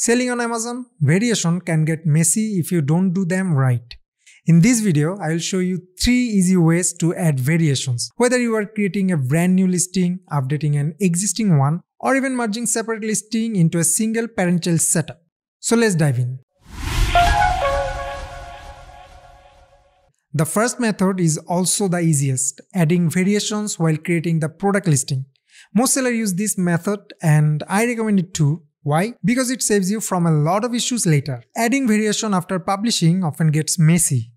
Selling on Amazon, variation can get messy if you don't do them right. In this video, I will show you 3 easy ways to add variations. Whether you are creating a brand new listing, updating an existing one, or even merging separate listing into a single parent-child setup. So let's dive in. The first method is also the easiest, adding variations while creating the product listing. Most sellers use this method and I recommend it too why? Because it saves you from a lot of issues later. Adding variation after publishing often gets messy.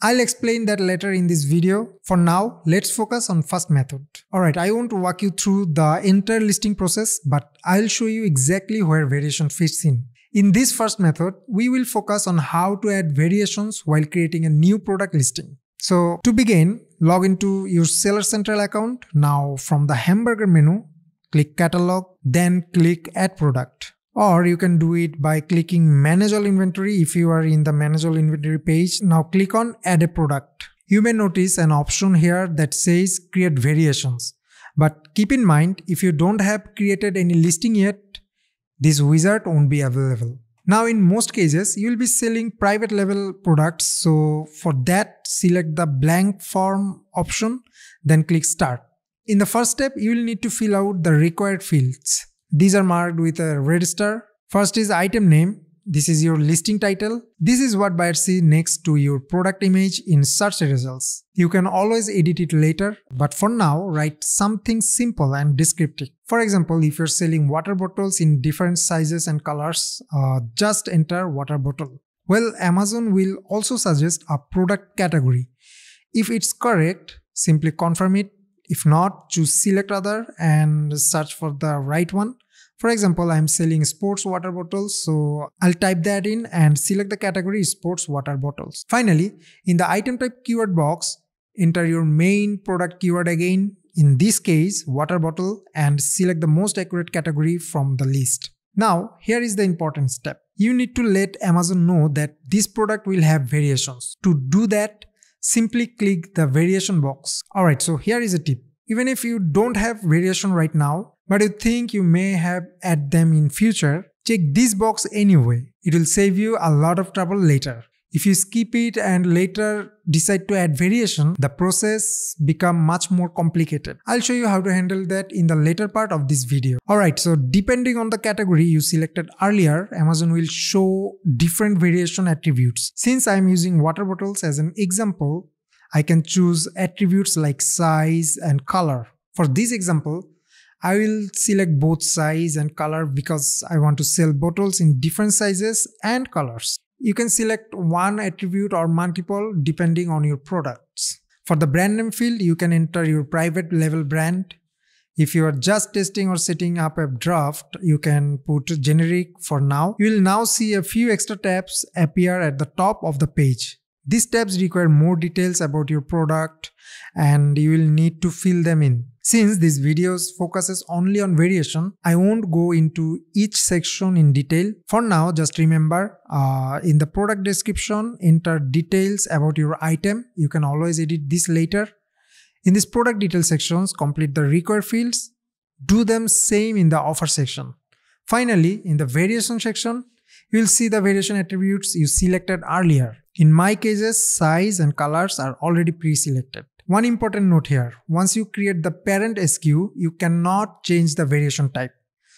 I'll explain that later in this video. For now, let's focus on first method. Alright, I won't walk you through the entire listing process, but I'll show you exactly where variation fits in. In this first method, we will focus on how to add variations while creating a new product listing. So to begin, log into your Seller Central account. Now from the hamburger menu, click catalog, then click add product. Or you can do it by clicking manage all inventory if you are in the manage all inventory page. Now click on add a product. You may notice an option here that says create variations. But keep in mind, if you don't have created any listing yet, this wizard won't be available. Now in most cases, you will be selling private label products. So for that, select the blank form option, then click start. In the first step, you will need to fill out the required fields. These are marked with a red star. First is item name. This is your listing title. This is what buyers see next to your product image in search results. You can always edit it later, but for now, write something simple and descriptive. For example, if you're selling water bottles in different sizes and colors, uh, just enter water bottle. Well, Amazon will also suggest a product category. If it's correct, simply confirm it if not, choose select other and search for the right one. For example, I'm selling sports water bottles, so I'll type that in and select the category sports water bottles. Finally, in the item type keyword box, enter your main product keyword again, in this case, water bottle, and select the most accurate category from the list. Now, here is the important step. You need to let Amazon know that this product will have variations. To do that, simply click the variation box. Alright, so here is a tip. Even if you don't have variation right now, but you think you may have add them in future, check this box anyway. It will save you a lot of trouble later. If you skip it and later decide to add variation, the process become much more complicated. I'll show you how to handle that in the later part of this video. Alright, so depending on the category you selected earlier, Amazon will show different variation attributes. Since I'm using water bottles as an example, I can choose attributes like size and color. For this example, I will select both size and color because I want to sell bottles in different sizes and colors. You can select one attribute or multiple depending on your products. For the brand name field, you can enter your private label brand. If you are just testing or setting up a draft, you can put generic for now. You will now see a few extra tabs appear at the top of the page. These tabs require more details about your product and you will need to fill them in. Since this video focuses only on variation, I won't go into each section in detail. For now, just remember uh, in the product description, enter details about your item. You can always edit this later. In this product detail sections, complete the required fields. Do them same in the offer section. Finally, in the variation section, you will see the variation attributes you selected earlier. In my cases, size and colors are already pre-selected. One important note here, once you create the parent SKU, you cannot change the variation type.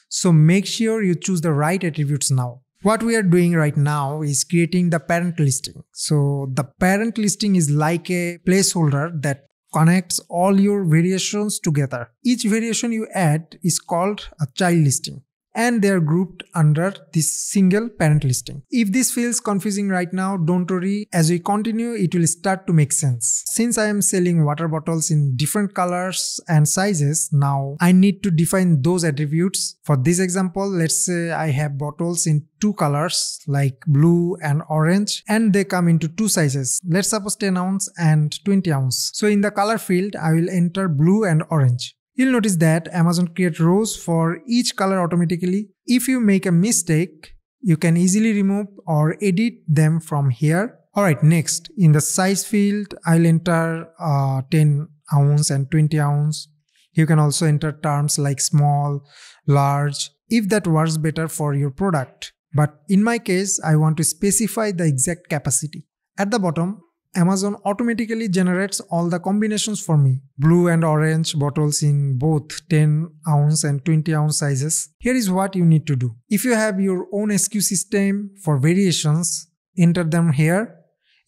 So make sure you choose the right attributes now. What we are doing right now is creating the parent listing. So the parent listing is like a placeholder that connects all your variations together. Each variation you add is called a child listing and they are grouped under this single parent listing. If this feels confusing right now, don't worry. As we continue, it will start to make sense. Since I am selling water bottles in different colors and sizes, now I need to define those attributes. For this example, let's say I have bottles in two colors like blue and orange and they come into two sizes. Let's suppose 10 ounce and 20 ounce. So in the color field, I will enter blue and orange. You'll notice that Amazon create rows for each color automatically. If you make a mistake, you can easily remove or edit them from here. Alright, next, in the size field, I'll enter uh, 10 ounce and 20 ounce. You can also enter terms like small, large, if that works better for your product. But in my case, I want to specify the exact capacity. At the bottom, Amazon automatically generates all the combinations for me. Blue and orange bottles in both 10 ounce and 20 ounce sizes. Here is what you need to do. If you have your own SKU system for variations, enter them here.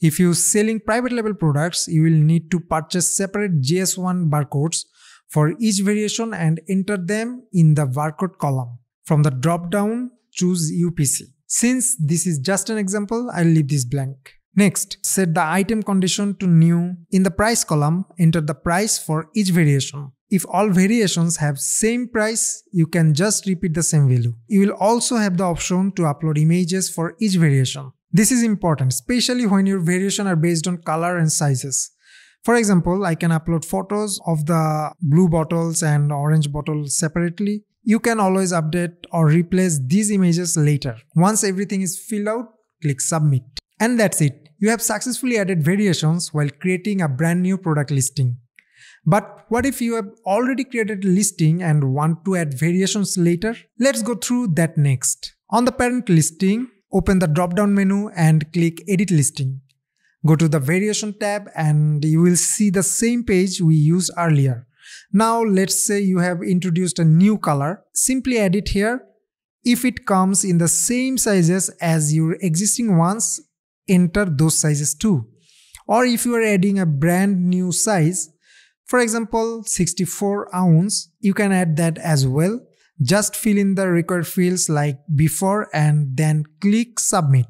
If you're selling private label products, you will need to purchase separate GS1 barcodes for each variation and enter them in the barcode column. From the drop down, choose UPC. Since this is just an example, I'll leave this blank. Next, set the item condition to new. In the price column, enter the price for each variation. If all variations have same price, you can just repeat the same value. You will also have the option to upload images for each variation. This is important, especially when your variation are based on color and sizes. For example, I can upload photos of the blue bottles and orange bottles separately. You can always update or replace these images later. Once everything is filled out, click submit. And that's it. You have successfully added variations while creating a brand new product listing. But what if you have already created a listing and want to add variations later? Let's go through that next. On the parent listing, open the drop-down menu and click Edit Listing. Go to the Variation tab and you will see the same page we used earlier. Now let's say you have introduced a new color. Simply add it here. If it comes in the same sizes as your existing ones, enter those sizes too. Or if you are adding a brand new size, for example 64 ounce, you can add that as well. Just fill in the required fields like before and then click submit.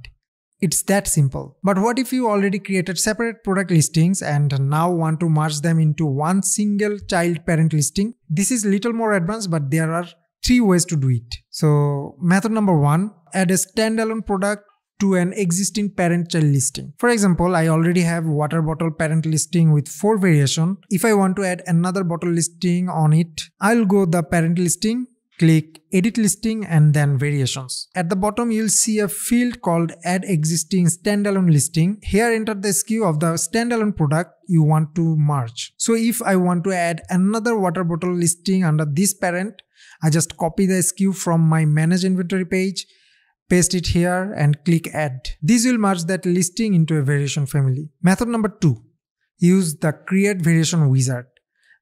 It's that simple. But what if you already created separate product listings and now want to merge them into one single child parent listing? This is little more advanced, but there are three ways to do it. So method number one, add a standalone product to an existing parent child listing. For example, I already have water bottle parent listing with four variation. If I want to add another bottle listing on it, I'll go the parent listing Click edit listing and then variations. At the bottom you'll see a field called add existing standalone listing. Here enter the SKU of the standalone product you want to merge. So if I want to add another water bottle listing under this parent, I just copy the SKU from my manage inventory page, paste it here and click add. This will merge that listing into a variation family. Method number two, use the create variation wizard.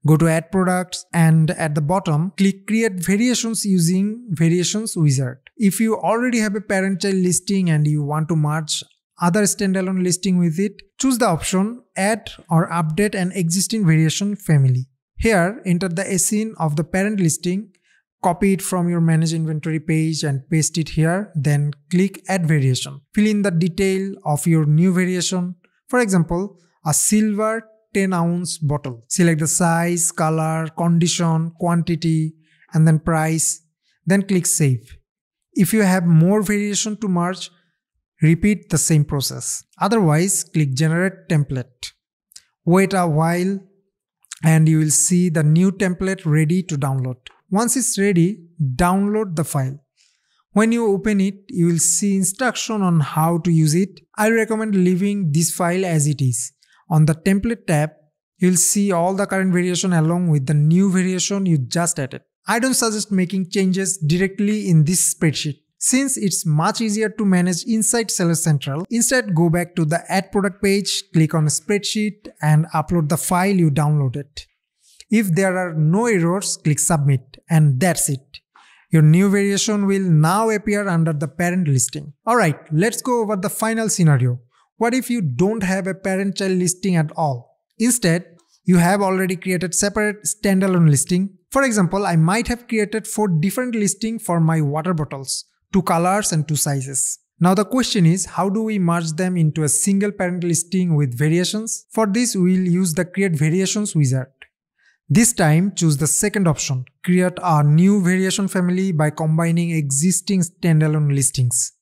Go to add products and at the bottom, click create variations using variations wizard. If you already have a parent child listing and you want to merge other standalone listing with it, choose the option add or update an existing variation family. Here, enter the ASIN of the parent listing, copy it from your manage inventory page and paste it here, then click add variation. Fill in the detail of your new variation. For example, a silver 10 ounce bottle. Select the size, color, condition, quantity, and then price. Then click save. If you have more variation to merge, repeat the same process. Otherwise, click generate template. Wait a while and you will see the new template ready to download. Once it's ready, download the file. When you open it, you will see instruction on how to use it. I recommend leaving this file as it is. On the template tab, you'll see all the current variation along with the new variation you just added. I don't suggest making changes directly in this spreadsheet since it's much easier to manage inside Seller Central. Instead, go back to the Add Product page, click on Spreadsheet and upload the file you downloaded. If there are no errors, click Submit and that's it. Your new variation will now appear under the parent listing. Alright, let's go over the final scenario. What if you don't have a parent-child listing at all? Instead, you have already created separate standalone listing. For example, I might have created four different listings for my water bottles, two colors and two sizes. Now the question is, how do we merge them into a single parent listing with variations? For this, we'll use the create variations wizard. This time, choose the second option, create a new variation family by combining existing standalone listings.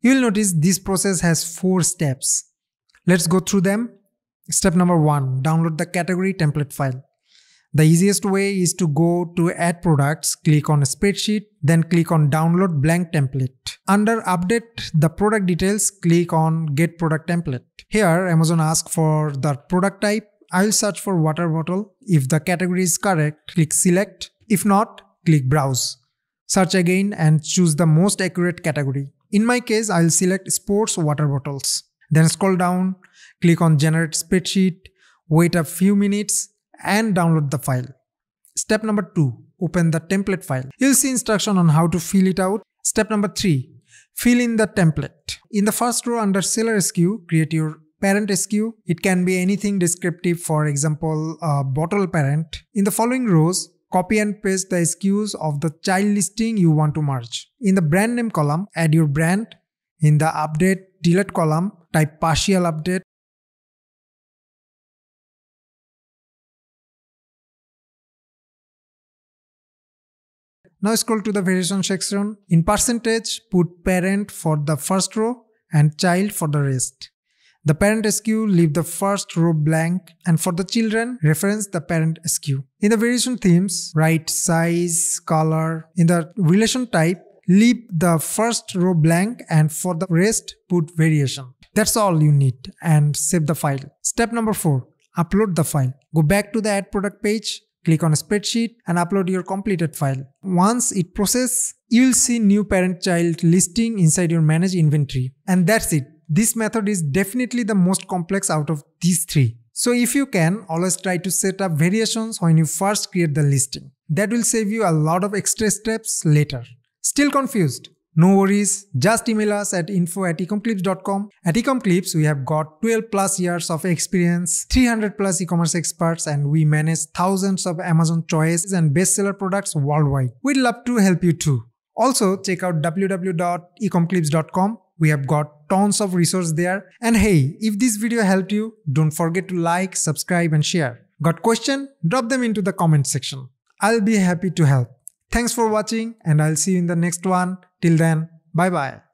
You will notice this process has four steps. Let's go through them. Step number one, download the category template file. The easiest way is to go to add products, click on spreadsheet, then click on download blank template. Under update the product details, click on get product template. Here Amazon asks for the product type. I will search for water bottle. If the category is correct, click select. If not, click browse. Search again and choose the most accurate category. In my case, I'll select sports water bottles. Then scroll down, click on generate spreadsheet, wait a few minutes and download the file. Step number 2. Open the template file. You'll see instruction on how to fill it out. Step number 3. Fill in the template. In the first row under seller SKU, create your parent SKU. It can be anything descriptive, for example, a bottle parent. In the following rows, copy and paste the SKUs of the child listing you want to merge. In the brand name column, add your brand. In the update delete column, type partial update. Now scroll to the variation section. In parentage, put parent for the first row and child for the rest. The parent SKU leave the first row blank and for the children reference the parent SKU. In the variation themes, write size, color. In the relation type, leave the first row blank and for the rest put variation. That's all you need and save the file. Step number 4. Upload the file. Go back to the add product page, click on spreadsheet and upload your completed file. Once it processes, you'll see new parent child listing inside your manage inventory. And that's it. This method is definitely the most complex out of these three. So if you can, always try to set up variations when you first create the listing. That will save you a lot of extra steps later. Still confused? No worries, just email us at info at ecomclips.com. At Ecomclips, we have got 12 plus years of experience, 300 plus e-commerce experts, and we manage thousands of Amazon choices and bestseller products worldwide. We'd love to help you too. Also, check out www.ecomclips.com we have got tons of resources there. And hey, if this video helped you, don't forget to like, subscribe and share. Got question? Drop them into the comment section. I'll be happy to help. Thanks for watching and I'll see you in the next one. Till then, bye bye.